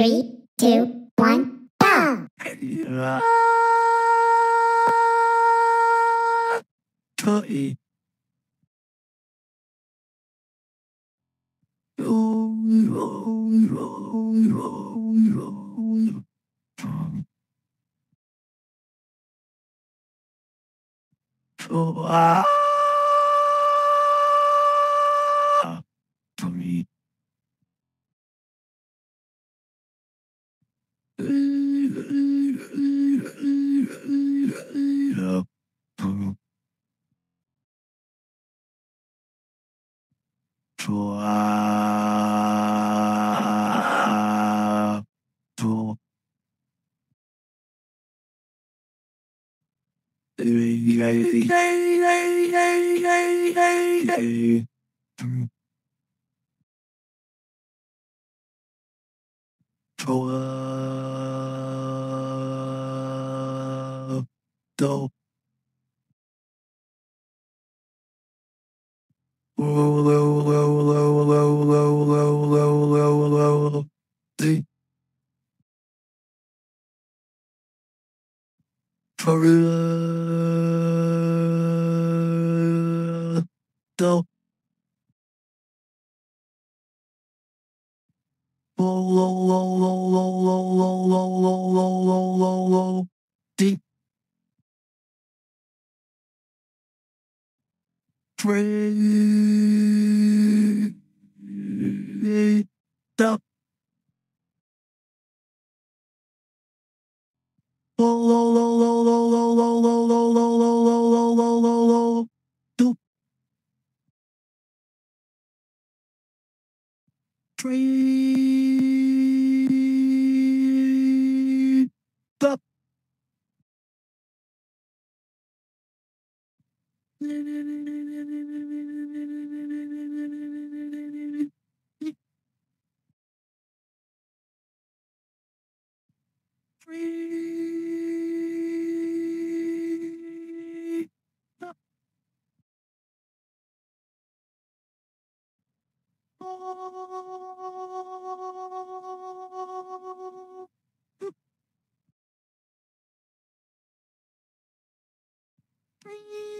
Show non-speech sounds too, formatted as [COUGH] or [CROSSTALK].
Three, two, one, go! Toy. [LAUGHS] Oh, ah. Do. Low, low, low, low, low, low, low, low, low, low, low. For real. Toronto. Deep. Free. Stop. Tree. Stop. Bye.